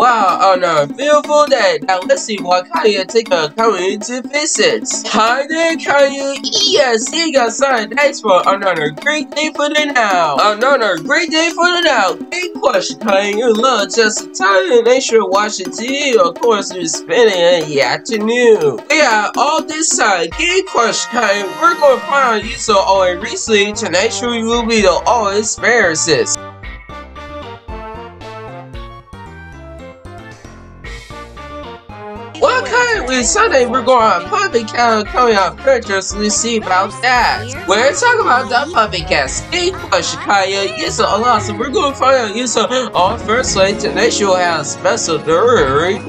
Wow, on a beautiful day. Now let's see what Kanye take a coming to visit. Hi there, Kanye. Yes, you got signed. Thanks for another great day for the now. Another great day for the now. Big question, Kanye. You love just a time and make sure watch it TV. Of course, you're spending the afternoon. We got all this time. Good question, Kanye. We're going to find you so always recently to make sure you will be the all experiences. Sunday we're going to puppy cat coming out pictures to see about that. We're talking about the puppy cat. Speak question, Caillou. Yes, a lot. So we're going to find out you so on first way today she'll have special delivery.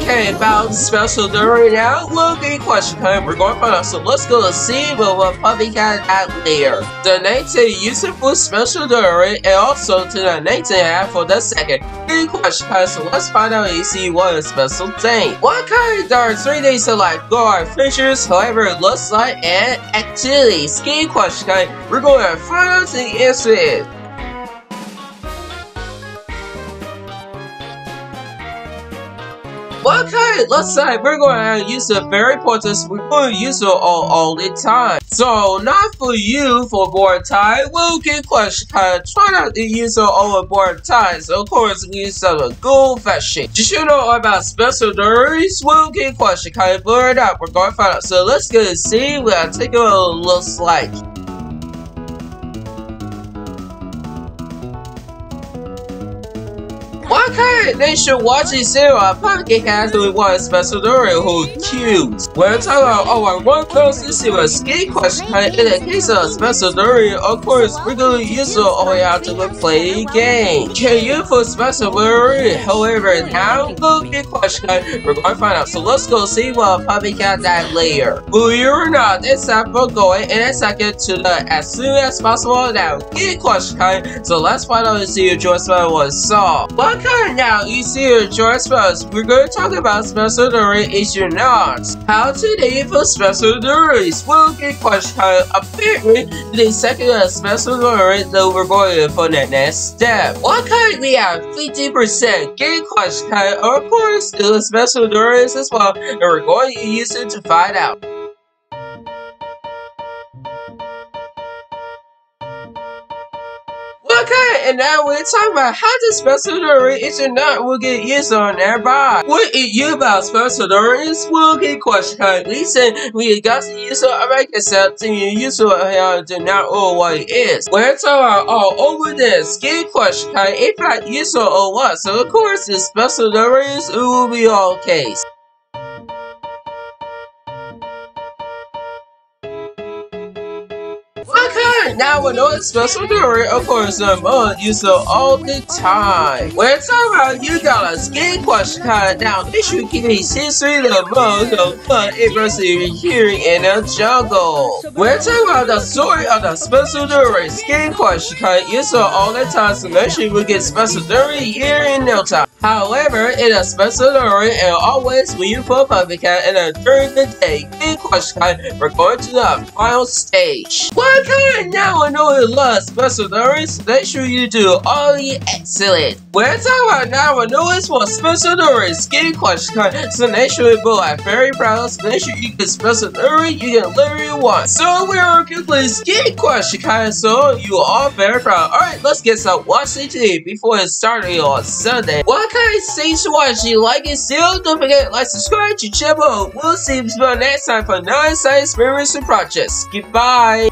Came about special delivery now? Well, good question, Caillou. We're going to find out. So let's go see what puppy cat had there. The to use for special delivery and also to the to have for the second. Good question, Caillou. So let's find out and see what is special thing. What kind are three days to like guard features, however it looks like, and activities. Key question, we're going to find out the. What kind? Let's say we're going to use the very important. We're going to use it all, all the time. So not for you for board tie. We'll get question kind. Try not to use it all board time. So of course we use a gold fashion. Did you know about special deliveries? We'll get question kind. Blur up. We're going to find out. So let's go see what a looks like. Okay, they should watch this series. Pocket Cast with one special story who cute. We're talking about our one person series ski question in the case of special story, of course we're use it all out to play the game. Can you for special story? However, now we'll get question we're gonna find out. So let's go see what Puppy Cat that later. Believe it or not, it's time for going in a second to the as soon as possible now get question So let's find out and see if Joyce was solved. What kind now you see your choice first. We're going to talk about special delivery issue not. How to for special deliveries will get question apparently the second special delivery that we're going for the next step. What kind we have 50% get question of course the special deliveries as well and we're going to use it to find out. And now we're talking about how the special is not will get used on nearby. What is you about special will get question listen we got to use it make accept and you use it how to not know what it is. We're talking all over this get question if I use or what. So of course the special deliveries it will be all case. Okay, now we know it's special delivery, of course, the mode use it all the time. Talking about you got a skin question card now. This should keep a history the most of fun adversity here in the jungle. Talking about the story of the special delivery skin question card. you it all the time, so make sure we get special delivery here in no time. However, it is special delivery and always when you put public and uh, during the day, skin question card, we're going to the final stage. What kind now I know you love special deliveries? Make sure you do all the excellent. We're talking about now I know it's for special delivery skin question card, so make sure you both are very proud, make sure you get special delivery, you can literally want. So we are completely skin question card, so you are very proud. Alright, let's get some watching today before it started on Sunday. What guys, thanks for watching. Like it still, don't forget to like, subscribe to channel. We'll see you next time for another science experience projects. Goodbye.